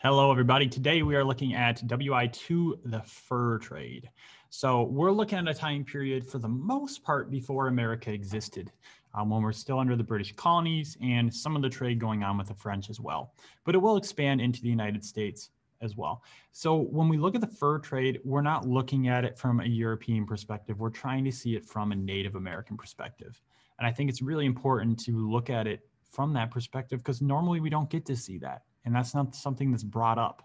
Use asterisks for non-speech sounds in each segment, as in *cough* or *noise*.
Hello, everybody. Today we are looking at WI2, the fur trade. So we're looking at a time period for the most part before America existed, um, when we're still under the British colonies and some of the trade going on with the French as well. But it will expand into the United States as well. So when we look at the fur trade, we're not looking at it from a European perspective. We're trying to see it from a Native American perspective. And I think it's really important to look at it from that perspective because normally we don't get to see that and that's not something that's brought up.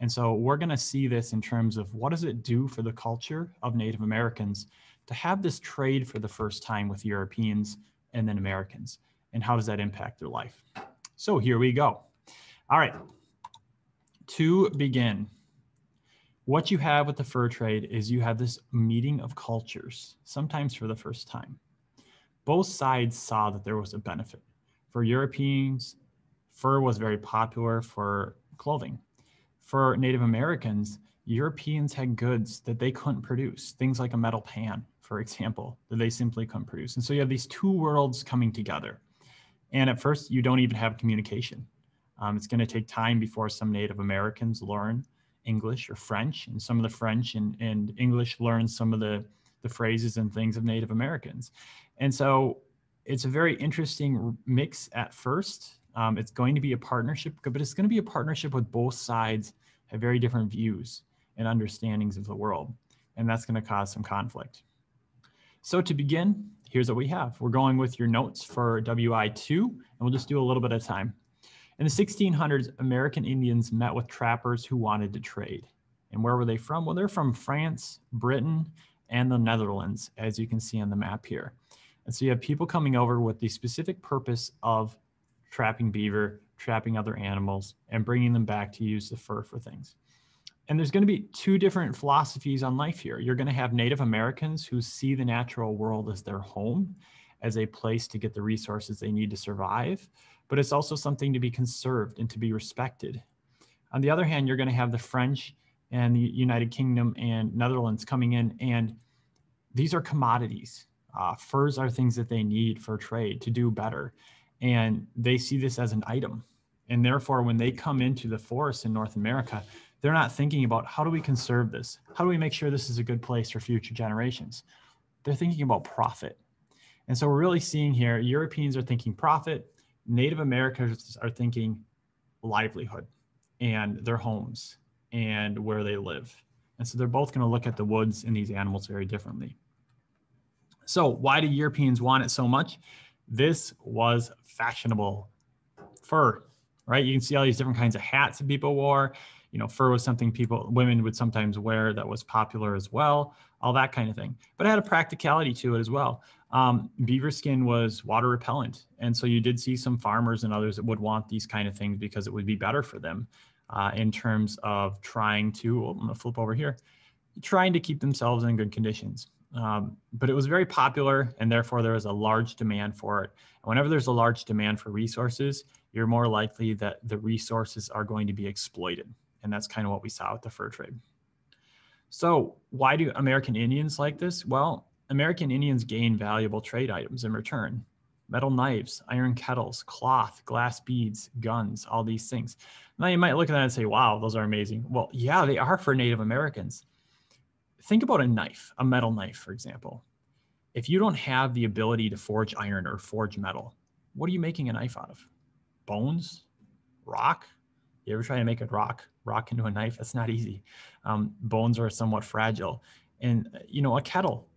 And so we're going to see this in terms of what does it do for the culture of Native Americans to have this trade for the first time with Europeans and then Americans, and how does that impact their life? So here we go. All right. To begin, what you have with the fur trade is you have this meeting of cultures, sometimes for the first time. Both sides saw that there was a benefit. For Europeans, fur was very popular for clothing. For Native Americans, Europeans had goods that they couldn't produce, things like a metal pan, for example, that they simply couldn't produce. And so you have these two worlds coming together. And at first, you don't even have communication. Um, it's going to take time before some Native Americans learn English or French, and some of the French and, and English learn some of the, the phrases and things of Native Americans. And so it's a very interesting mix at first um, it's going to be a partnership, but it's going to be a partnership with both sides have very different views and understandings of the world. And that's going to cause some conflict. So to begin, here's what we have. We're going with your notes for WI2, and we'll just do a little bit of time. In the 1600s, American Indians met with trappers who wanted to trade. And where were they from? Well, they're from France, Britain, and the Netherlands, as you can see on the map here. And so you have people coming over with the specific purpose of trapping beaver, trapping other animals, and bringing them back to use the fur for things. And there's going to be two different philosophies on life here. You're going to have Native Americans who see the natural world as their home, as a place to get the resources they need to survive, but it's also something to be conserved and to be respected. On the other hand, you're going to have the French and the United Kingdom and Netherlands coming in, and these are commodities. Uh, furs are things that they need for trade to do better and they see this as an item. And therefore, when they come into the forest in North America, they're not thinking about how do we conserve this? How do we make sure this is a good place for future generations? They're thinking about profit. And so we're really seeing here Europeans are thinking profit, Native Americans are thinking livelihood and their homes and where they live. And so they're both going to look at the woods and these animals very differently. So, why do Europeans want it so much? This was fashionable fur, right? You can see all these different kinds of hats that people wore. You know, fur was something people, women would sometimes wear that was popular as well, all that kind of thing. But it had a practicality to it as well. Um, beaver skin was water repellent. And so you did see some farmers and others that would want these kind of things because it would be better for them uh, in terms of trying to, well, I'm to flip over here, trying to keep themselves in good conditions. Um, but it was very popular and therefore there was a large demand for it. And whenever there's a large demand for resources, you're more likely that the resources are going to be exploited. And that's kind of what we saw with the fur trade. So why do American Indians like this? Well, American Indians gain valuable trade items in return. Metal knives, iron kettles, cloth, glass beads, guns, all these things. Now you might look at that and say, wow, those are amazing. Well, yeah, they are for Native Americans think about a knife, a metal knife, for example. If you don't have the ability to forge iron or forge metal, what are you making a knife out of? Bones? Rock? You ever try to make a rock rock into a knife? That's not easy. Um, bones are somewhat fragile. And you know, a kettle.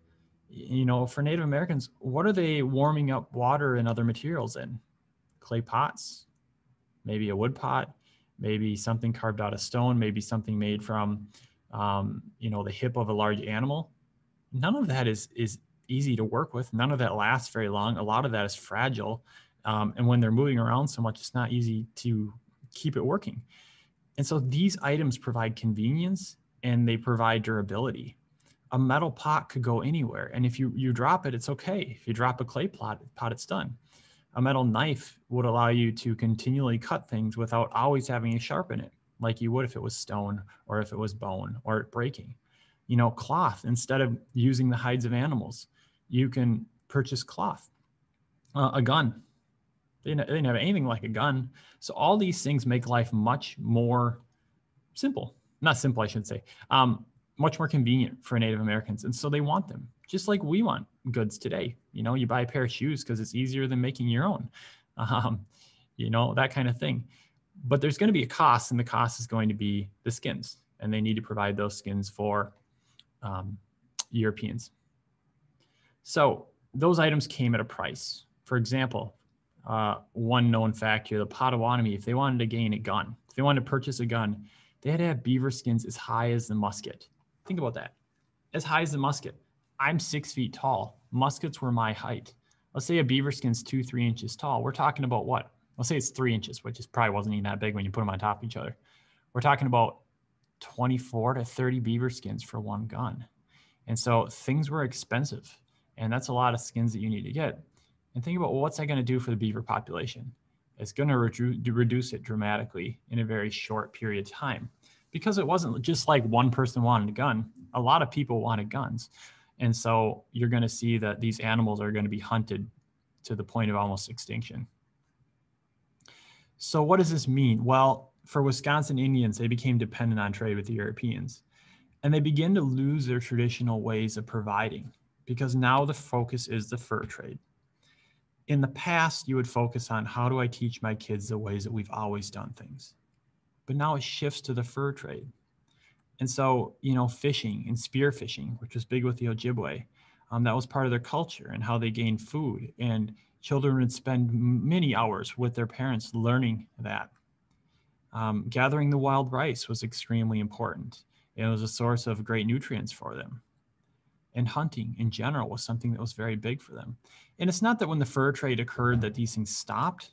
You know, for Native Americans, what are they warming up water and other materials in? Clay pots, maybe a wood pot, maybe something carved out of stone, maybe something made from um, you know, the hip of a large animal, none of that is is easy to work with. None of that lasts very long. A lot of that is fragile, um, and when they're moving around so much, it's not easy to keep it working. And so these items provide convenience and they provide durability. A metal pot could go anywhere, and if you you drop it, it's okay. If you drop a clay pot, pot it's done. A metal knife would allow you to continually cut things without always having to sharpen it like you would if it was stone or if it was bone or breaking. You know, cloth, instead of using the hides of animals, you can purchase cloth. Uh, a gun, they didn't, they didn't have anything like a gun. So all these things make life much more simple, not simple, I should say, um, much more convenient for Native Americans. And so they want them, just like we want goods today. You know, you buy a pair of shoes because it's easier than making your own, *laughs* um, you know, that kind of thing. But there's going to be a cost, and the cost is going to be the skins, and they need to provide those skins for um, Europeans. So those items came at a price. For example, uh, one known fact here, the Potawatomi, if they wanted to gain a gun, if they wanted to purchase a gun, they had to have beaver skins as high as the musket. Think about that. As high as the musket. I'm six feet tall. Muskets were my height. Let's say a beaver skin's two, three inches tall. We're talking about what? Let's say it's three inches, which is probably wasn't even that big when you put them on top of each other. We're talking about 24 to 30 beaver skins for one gun. And so things were expensive. And that's a lot of skins that you need to get. And think about well, what's that going to do for the beaver population? It's going to redu- reduce it dramatically in a very short period of time because it wasn't just like one person wanted a gun. A lot of people wanted guns. And so you're going to see that these animals are going to be hunted to the point of almost extinction. So, what does this mean? Well, for Wisconsin Indians, they became dependent on trade with the Europeans and they begin to lose their traditional ways of providing because now the focus is the fur trade. In the past, you would focus on how do I teach my kids the ways that we've always done things? But now it shifts to the fur trade. And so, you know, fishing and spear fishing, which was big with the Ojibwe, um, that was part of their culture and how they gained food. And children would spend many hours with their parents learning that. Um, gathering the wild rice was extremely important. It was a source of great nutrients for them. And hunting in general was something that was very big for them. And it's not that when the fur trade occurred that these things stopped,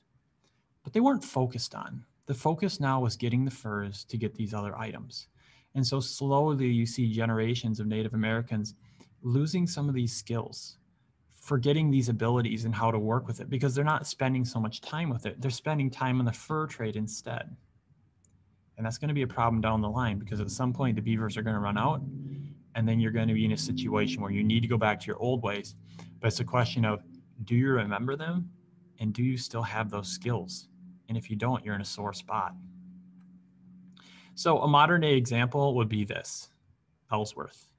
but they weren't focused on. The focus now was getting the furs to get these other items. And so slowly you see generations of Native Americans losing some of these skills, forgetting these abilities and how to work with it because they're not spending so much time with it. They're spending time on the fur trade instead. And that's going to be a problem down the line because at some point the beavers are going to run out and then you're going to be in a situation where you need to go back to your old ways. But it's a question of do you remember them and do you still have those skills? And if you don't, you're in a sore spot. So a modern day example would be this Ellsworth.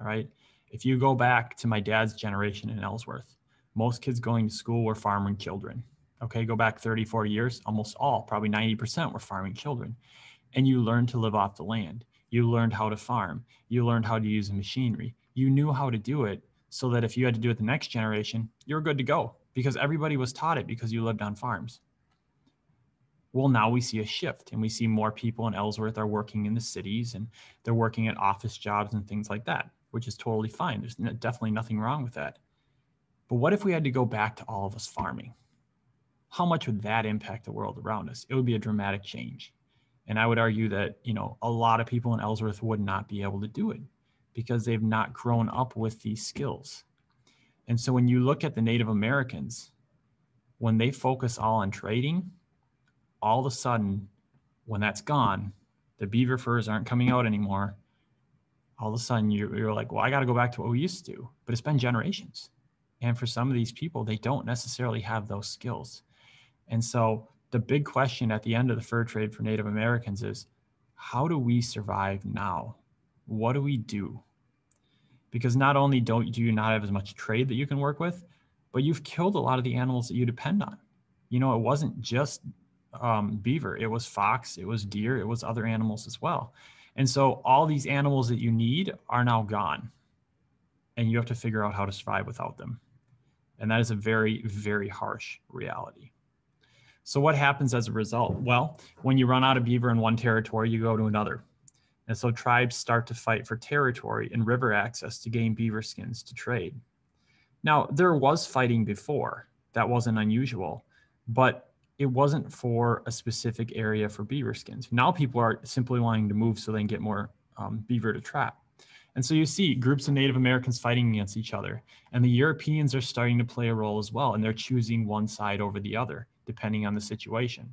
All right. If you go back to my dad's generation in Ellsworth, most kids going to school were farming children. Okay, go back 30, 40 years, almost all, probably 90% were farming children. And you learned to live off the land. You learned how to farm. You learned how to use machinery. You knew how to do it so that if you had to do it the next generation, you were good to go because everybody was taught it because you lived on farms. Well, now we see a shift and we see more people in Ellsworth are working in the cities and they're working at office jobs and things like that, which is totally fine. There's definitely nothing wrong with that. But what if we had to go back to all of us farming? How much would that impact the world around us? It would be a dramatic change. And I would argue that, you know, a lot of people in Ellsworth would not be able to do it because they've not grown up with these skills. And so when you look at the Native Americans, when they focus all on trading, all of a sudden, when that's gone, the beaver furs aren't coming out anymore. All of a sudden, you're, you're like, well, I got to go back to what we used to. Do, but it's been generations. And for some of these people, they don't necessarily have those skills. And so the big question at the end of the fur trade for Native Americans is how do we survive now? What do we do? Because not only don't do you not have as much trade that you can work with, but you've killed a lot of the animals that you depend on. You know, it wasn't just um, beaver, it was fox, it was deer, it was other animals as well. And so all these animals that you need are now gone. And you have to figure out how to survive without them. And that is a very, very harsh reality. So what happens as a result? Well, when you run out of beaver in one territory, you go to another. And so tribes start to fight for territory and river access to gain beaver skins to trade. Now, there was fighting before. That wasn't unusual, but it wasn't for a specific area for beaver skins. Now people are simply wanting to move so they can get more um, beaver to trap. And so you see groups of Native Americans fighting against each other, and the Europeans are starting to play a role as well, and they're choosing one side over the other depending on the situation.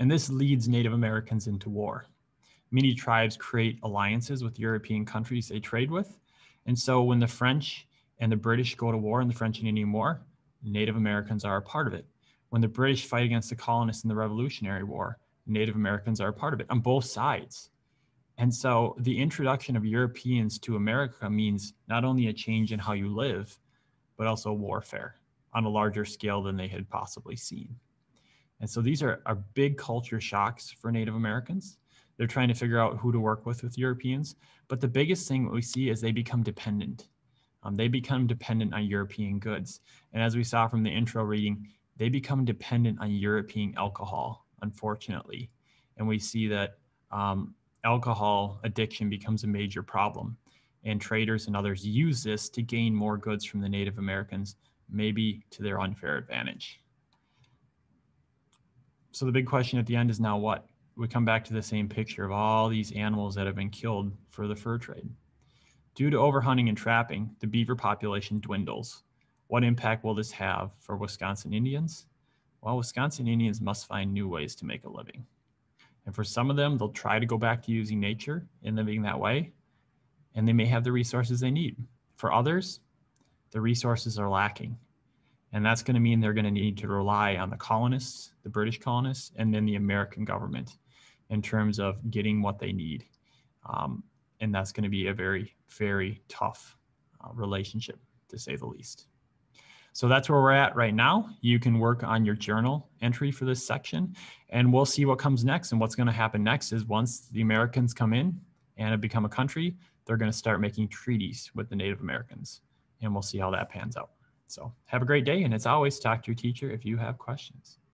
And this leads Native Americans into war. Many tribes create alliances with European countries they trade with. And so when the French and the British go to war in the French and Indian War, Native Americans are a part of it. When the British fight against the colonists in the Revolutionary War, Native Americans are a part of it on both sides. And so the introduction of Europeans to America means not only a change in how you live, but also warfare on a larger scale than they had possibly seen. And so these are, are big culture shocks for Native Americans. They're trying to figure out who to work with with Europeans. But the biggest thing we see is they become dependent. Um, they become dependent on European goods. And as we saw from the intro reading, they become dependent on European alcohol, unfortunately. And we see that um, alcohol addiction becomes a major problem. And traders and others use this to gain more goods from the Native Americans, maybe to their unfair advantage. So the big question at the end is now what? We come back to the same picture of all these animals that have been killed for the fur trade. Due to overhunting and trapping, the beaver population dwindles. What impact will this have for Wisconsin Indians? Well, Wisconsin Indians must find new ways to make a living. And for some of them, they'll try to go back to using nature and living that way, and they may have the resources they need. For others, the resources are lacking and that's going to mean they're going to need to rely on the colonists, the British colonists, and then the American government in terms of getting what they need. Um, and that's going to be a very, very tough uh, relationship, to say the least. So that's where we're at right now. You can work on your journal entry for this section, and we'll see what comes next. And what's going to happen next is once the Americans come in and have become a country, they're going to start making treaties with the Native Americans. And we'll see how that pans out. So have a great day. And as always, talk to your teacher if you have questions.